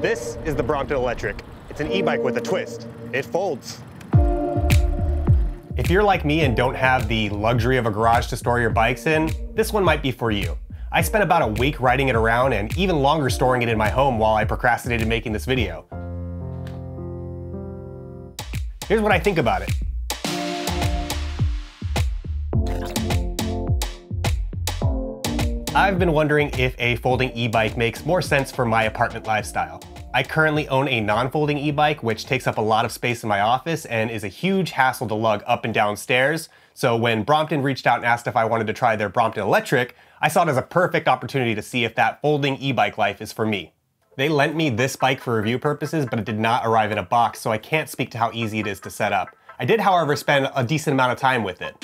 This is the Brompton Electric. It's an e-bike with a twist. It folds. If you're like me and don't have the luxury of a garage to store your bikes in, this one might be for you. I spent about a week riding it around and even longer storing it in my home while I procrastinated making this video. Here's what I think about it. I've been wondering if a folding e-bike makes more sense for my apartment lifestyle. I currently own a non-folding e-bike which takes up a lot of space in my office and is a huge hassle to lug up and down stairs. So when Brompton reached out and asked if I wanted to try their Brompton Electric, I saw it as a perfect opportunity to see if that folding e-bike life is for me. They lent me this bike for review purposes, but it did not arrive in a box, so I can't speak to how easy it is to set up. I did, however, spend a decent amount of time with it.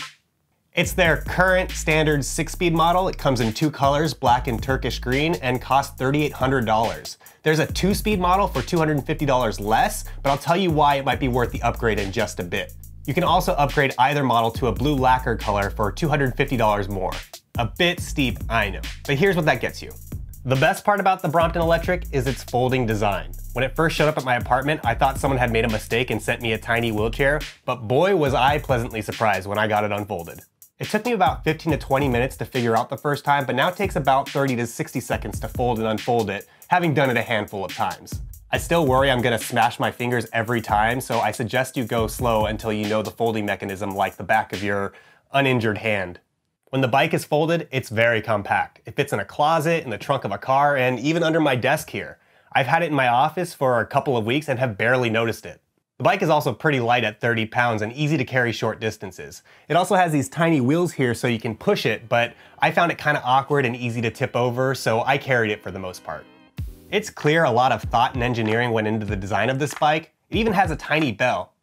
It's their current standard six-speed model. It comes in two colors, black and Turkish green, and costs $3,800. There's a two-speed model for $250 less, but I'll tell you why it might be worth the upgrade in just a bit. You can also upgrade either model to a blue lacquer color for $250 more. A bit steep, I know, but here's what that gets you. The best part about the Brompton Electric is its folding design. When it first showed up at my apartment, I thought someone had made a mistake and sent me a tiny wheelchair, but boy was I pleasantly surprised when I got it unfolded. It took me about 15 to 20 minutes to figure out the first time, but now it takes about 30 to 60 seconds to fold and unfold it, having done it a handful of times. I still worry I'm gonna smash my fingers every time, so I suggest you go slow until you know the folding mechanism like the back of your uninjured hand. When the bike is folded, it's very compact. It fits in a closet, in the trunk of a car, and even under my desk here. I've had it in my office for a couple of weeks and have barely noticed it. The bike is also pretty light at 30 pounds and easy to carry short distances. It also has these tiny wheels here so you can push it, but I found it kind of awkward and easy to tip over, so I carried it for the most part. It's clear a lot of thought and engineering went into the design of this bike. It even has a tiny bell.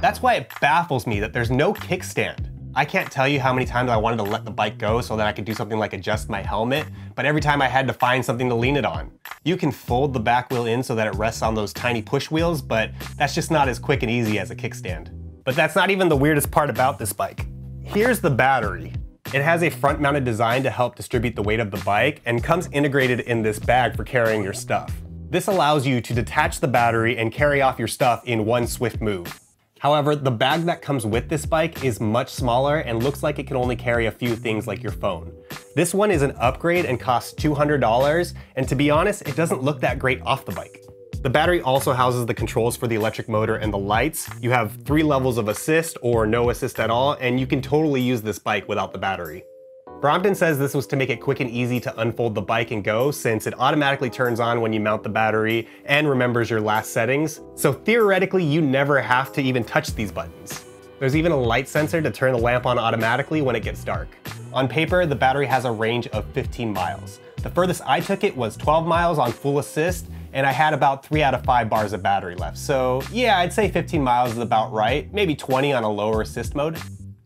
That's why it baffles me that there's no kickstand. I can't tell you how many times I wanted to let the bike go so that I could do something like adjust my helmet, but every time I had to find something to lean it on. You can fold the back wheel in so that it rests on those tiny push wheels, but that's just not as quick and easy as a kickstand. But that's not even the weirdest part about this bike. Here's the battery. It has a front-mounted design to help distribute the weight of the bike and comes integrated in this bag for carrying your stuff. This allows you to detach the battery and carry off your stuff in one swift move. However, the bag that comes with this bike is much smaller and looks like it can only carry a few things like your phone. This one is an upgrade and costs $200, and to be honest, it doesn't look that great off the bike. The battery also houses the controls for the electric motor and the lights. You have three levels of assist or no assist at all, and you can totally use this bike without the battery. Brompton says this was to make it quick and easy to unfold the bike and go since it automatically turns on when you mount the battery and remembers your last settings. So theoretically, you never have to even touch these buttons. There's even a light sensor to turn the lamp on automatically when it gets dark. On paper, the battery has a range of 15 miles. The furthest I took it was 12 miles on full assist, and I had about 3 out of 5 bars of battery left. So yeah, I'd say 15 miles is about right, maybe 20 on a lower assist mode.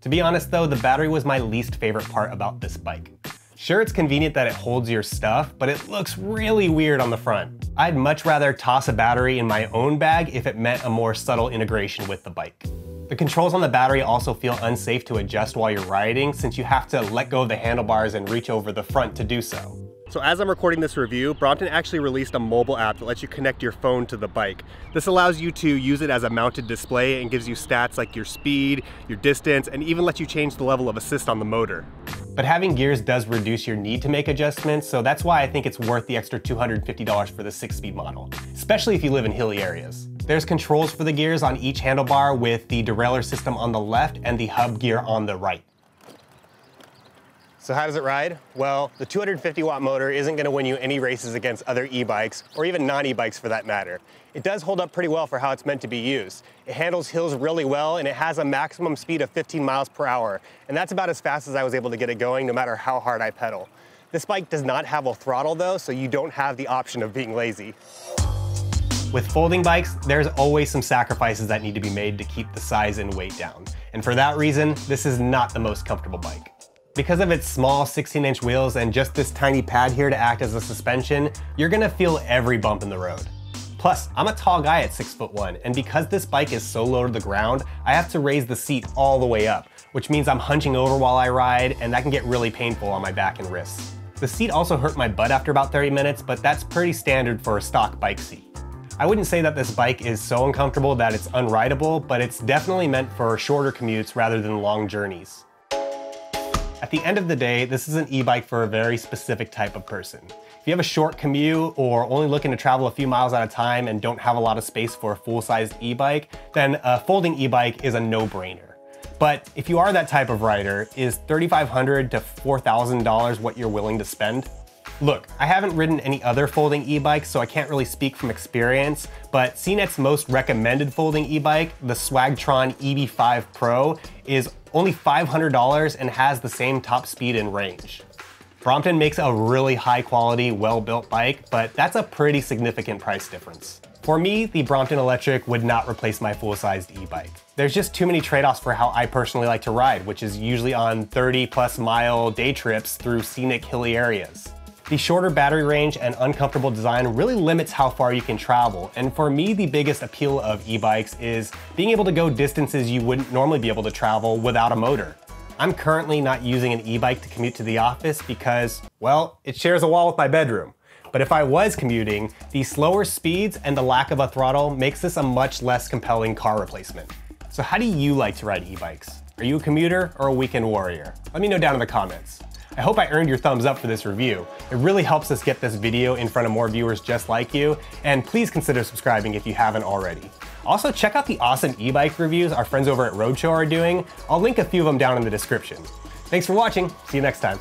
To be honest though, the battery was my least favorite part about this bike. Sure, it's convenient that it holds your stuff, but it looks really weird on the front. I'd much rather toss a battery in my own bag if it meant a more subtle integration with the bike. The controls on the battery also feel unsafe to adjust while you're riding since you have to let go of the handlebars and reach over the front to do so. So as I'm recording this review, Brompton actually released a mobile app that lets you connect your phone to the bike. This allows you to use it as a mounted display and gives you stats like your speed, your distance, and even lets you change the level of assist on the motor. But having gears does reduce your need to make adjustments, so that's why I think it's worth the extra $250 for the six-speed model, especially if you live in hilly areas. There's controls for the gears on each handlebar with the derailleur system on the left and the hub gear on the right. So how does it ride? Well, the 250 watt motor isn't gonna win you any races against other e-bikes, or even non-e-bikes for that matter. It does hold up pretty well for how it's meant to be used. It handles hills really well, and it has a maximum speed of 15 miles per hour. And that's about as fast as I was able to get it going, no matter how hard I pedal. This bike does not have a throttle though, so you don't have the option of being lazy. With folding bikes, there's always some sacrifices that need to be made to keep the size and weight down. And for that reason, this is not the most comfortable bike. Because of its small 16 inch wheels and just this tiny pad here to act as a suspension, you're gonna feel every bump in the road. Plus, I'm a tall guy at 6 foot 1, and because this bike is so low to the ground, I have to raise the seat all the way up, which means I'm hunching over while I ride, and that can get really painful on my back and wrists. The seat also hurt my butt after about 30 minutes, but that's pretty standard for a stock bike seat. I wouldn't say that this bike is so uncomfortable that it's unrideable, but it's definitely meant for shorter commutes rather than long journeys. At the end of the day, this is an e-bike for a very specific type of person. If you have a short commute or only looking to travel a few miles at a time and don't have a lot of space for a full-sized e-bike, then a folding e-bike is a no-brainer. But if you are that type of rider, is 3,500 to $4,000 what you're willing to spend? Look, I haven't ridden any other folding e-bikes, so I can't really speak from experience, but CNET's most recommended folding e-bike, the Swagtron EB5 Pro, is only $500 and has the same top speed and range. Brompton makes a really high quality, well-built bike, but that's a pretty significant price difference. For me, the Brompton Electric would not replace my full-sized e-bike. There's just too many trade-offs for how I personally like to ride, which is usually on 30 plus mile day trips through scenic hilly areas. The shorter battery range and uncomfortable design really limits how far you can travel, and for me the biggest appeal of e-bikes is being able to go distances you wouldn't normally be able to travel without a motor. I'm currently not using an e-bike to commute to the office because, well, it shares a wall with my bedroom. But if I was commuting, the slower speeds and the lack of a throttle makes this a much less compelling car replacement. So how do you like to ride e-bikes? Are you a commuter or a weekend warrior? Let me know down in the comments. I hope I earned your thumbs up for this review. It really helps us get this video in front of more viewers just like you, and please consider subscribing if you haven't already. Also, check out the awesome e-bike reviews our friends over at Roadshow are doing. I'll link a few of them down in the description. Thanks for watching. See you next time.